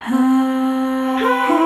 啊